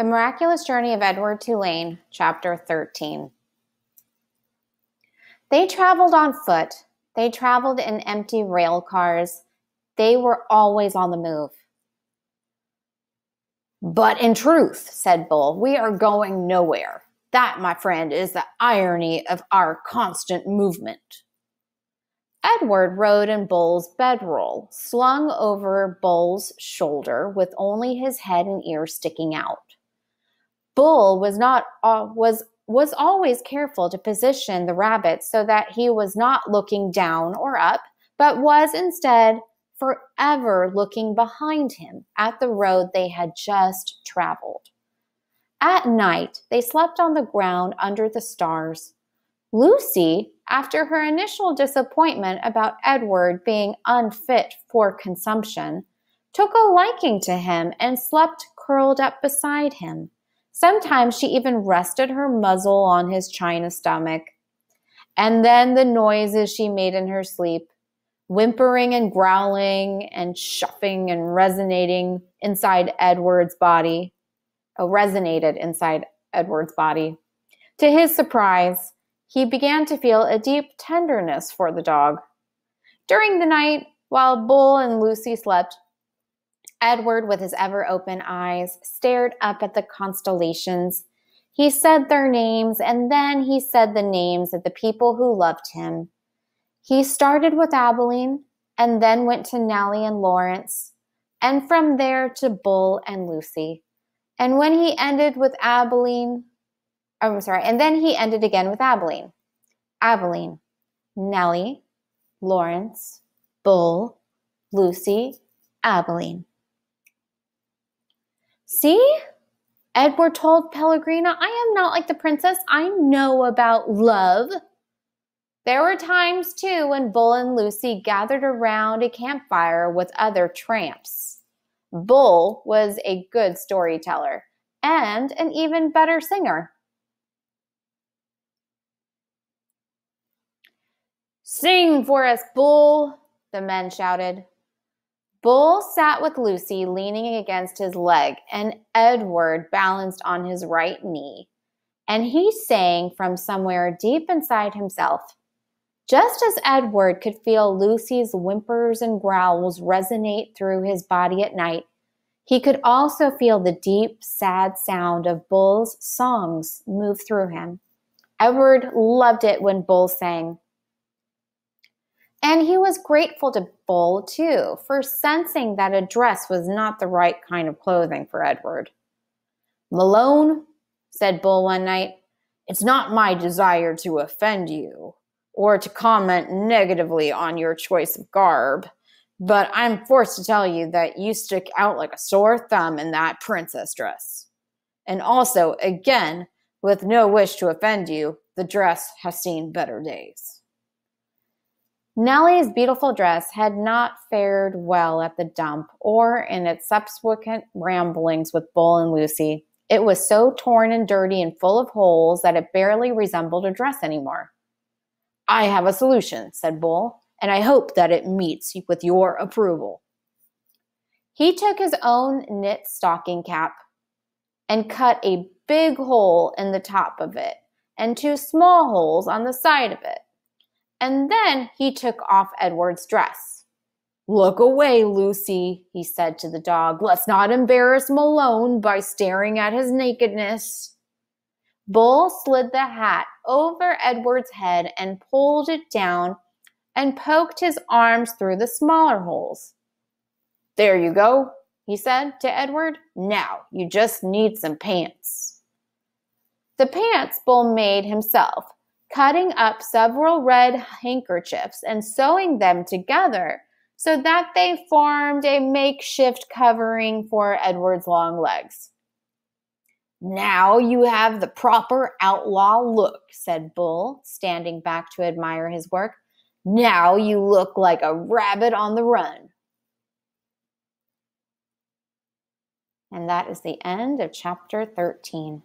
The Miraculous Journey of Edward Tulane, Chapter 13. They traveled on foot. They traveled in empty rail cars. They were always on the move. But in truth, said Bull, we are going nowhere. That, my friend, is the irony of our constant movement. Edward rode in Bull's bedroll, slung over Bull's shoulder with only his head and ears sticking out. Bull was not uh, was was always careful to position the rabbit so that he was not looking down or up, but was instead forever looking behind him at the road they had just traveled. At night, they slept on the ground under the stars. Lucy, after her initial disappointment about Edward being unfit for consumption, took a liking to him and slept curled up beside him. Sometimes she even rested her muzzle on his china stomach. And then the noises she made in her sleep, whimpering and growling and shuffing and resonating inside Edward's body, oh, resonated inside Edward's body. To his surprise, he began to feel a deep tenderness for the dog. During the night, while Bull and Lucy slept, Edward, with his ever open eyes, stared up at the constellations. He said their names, and then he said the names of the people who loved him. He started with Abilene, and then went to Nellie and Lawrence, and from there to Bull and Lucy. And when he ended with Abilene, oh, I'm sorry, and then he ended again with Abilene. Abilene, Nellie, Lawrence, Bull, Lucy, Abilene. See? Edward told Pellegrina, I am not like the princess. I know about love. There were times, too, when Bull and Lucy gathered around a campfire with other tramps. Bull was a good storyteller and an even better singer. Sing for us, Bull, the men shouted. Bull sat with Lucy leaning against his leg, and Edward balanced on his right knee. And he sang from somewhere deep inside himself. Just as Edward could feel Lucy's whimpers and growls resonate through his body at night, he could also feel the deep, sad sound of Bull's songs move through him. Edward loved it when Bull sang. And he was grateful to Bull, too, for sensing that a dress was not the right kind of clothing for Edward. Malone, said Bull one night, it's not my desire to offend you or to comment negatively on your choice of garb, but I'm forced to tell you that you stick out like a sore thumb in that princess dress. And also, again, with no wish to offend you, the dress has seen better days. Nellie's beautiful dress had not fared well at the dump or in its subsequent ramblings with Bull and Lucy. It was so torn and dirty and full of holes that it barely resembled a dress anymore. I have a solution, said Bull, and I hope that it meets with your approval. He took his own knit stocking cap and cut a big hole in the top of it and two small holes on the side of it and then he took off Edward's dress. Look away, Lucy, he said to the dog. Let's not embarrass Malone by staring at his nakedness. Bull slid the hat over Edward's head and pulled it down and poked his arms through the smaller holes. There you go, he said to Edward. Now you just need some pants. The pants Bull made himself cutting up several red handkerchiefs and sewing them together so that they formed a makeshift covering for Edward's long legs. Now you have the proper outlaw look, said Bull, standing back to admire his work. Now you look like a rabbit on the run. And that is the end of chapter 13.